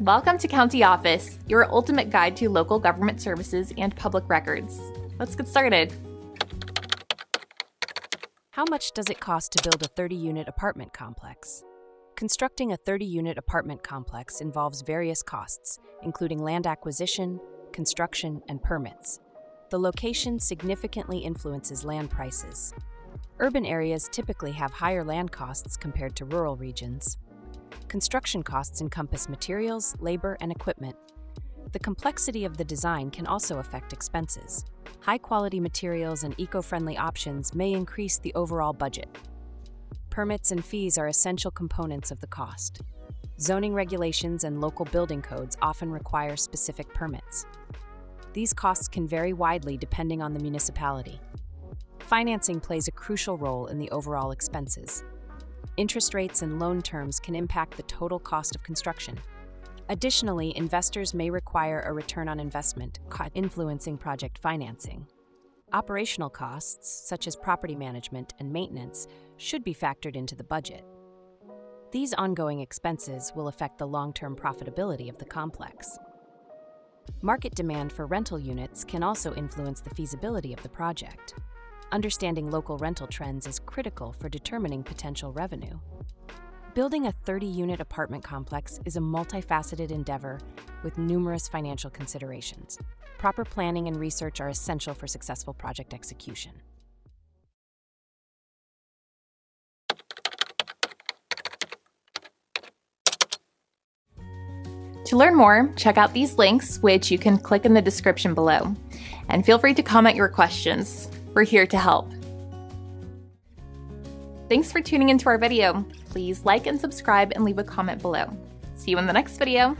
Welcome to County Office, your ultimate guide to local government services and public records. Let's get started. How much does it cost to build a 30 unit apartment complex? Constructing a 30 unit apartment complex involves various costs, including land acquisition, construction, and permits. The location significantly influences land prices. Urban areas typically have higher land costs compared to rural regions. Construction costs encompass materials, labor, and equipment. The complexity of the design can also affect expenses. High quality materials and eco friendly options may increase the overall budget. Permits and fees are essential components of the cost. Zoning regulations and local building codes often require specific permits. These costs can vary widely depending on the municipality. Financing plays a crucial role in the overall expenses. Interest rates and loan terms can impact the total cost of construction. Additionally, investors may require a return on investment, influencing project financing. Operational costs, such as property management and maintenance, should be factored into the budget. These ongoing expenses will affect the long term profitability of the complex. Market demand for rental units can also influence the feasibility of the project. Understanding local rental trends is critical for determining potential revenue. Building a 30 unit apartment complex is a multifaceted endeavor with numerous financial considerations. Proper planning and research are essential for successful project execution. To learn more, check out these links, which you can click in the description below. And feel free to comment your questions. We're here to help. Thanks for tuning into our video. Please like and subscribe and leave a comment below. See you in the next video.